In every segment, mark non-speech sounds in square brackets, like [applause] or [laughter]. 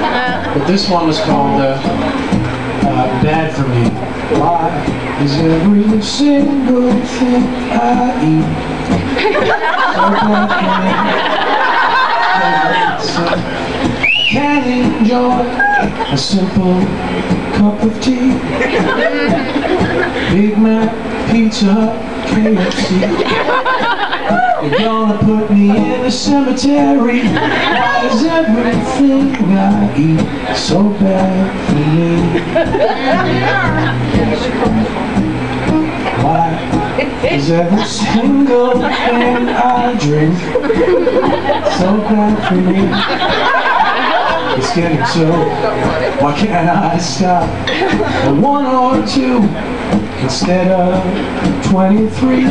But this one was called uh, uh, Bad for Me. Why is every single thing I eat so? I can't enjoy a simple cup of tea. Big Mac, Pizza Hut, KFC. You're gonna put me in a cemetery Why is everything I eat so bad for me? Why is every single thing I drink so bad for me? It's getting so, why can't I stop at one or two instead of 23?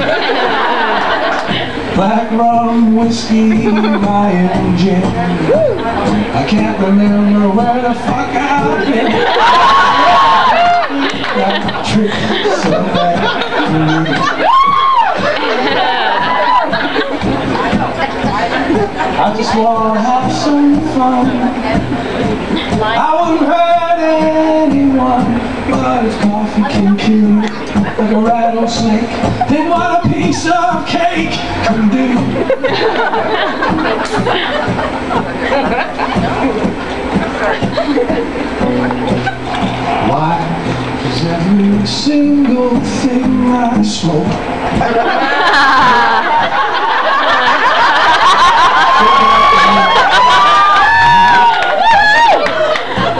Black rum, whiskey, Mayan gin. I can't remember where the fuck I've been. That trick so bad. I just wanna have some fun. I wouldn't hurt But coffee can kill like a rattlesnake. Then what a piece of cake. Can do. [laughs] Why is every single thing I smoke? [laughs]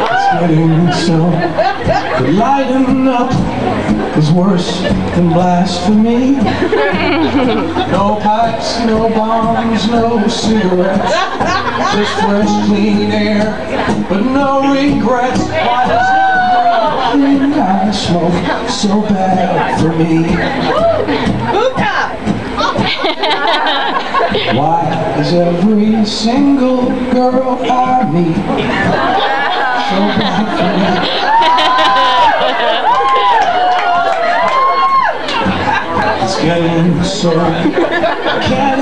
It's getting worse than blasphemy. No pipes, no bombs, no cigarettes. Just fresh, clean air, but no regrets. Why does everything I smoke so bad for me? Why is every single girl I meet so bad for me? Getting so can't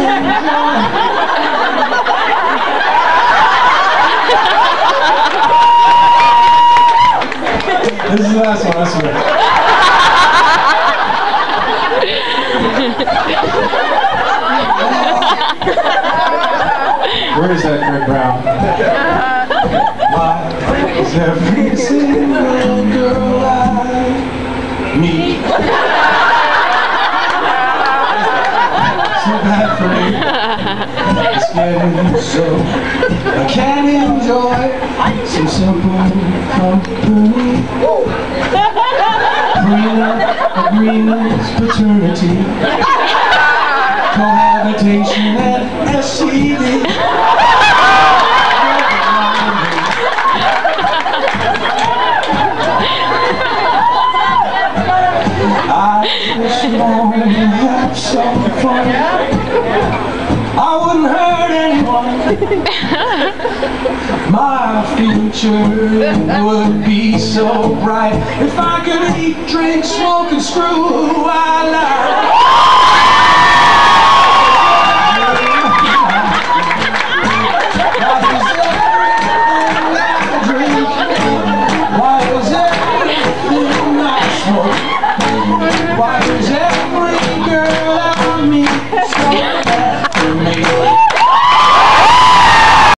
This is the last one, I swear. Where is that Greg Brown? Why is every single girl I meet It's so I can't enjoy some simple company. Agreements, paternity, cohabitation, and STD. I just want to have some fun. [laughs] My future would be so bright if I could eat, drink, smoke, and screw who I like. [laughs] Why was everything I smoke? Why was everything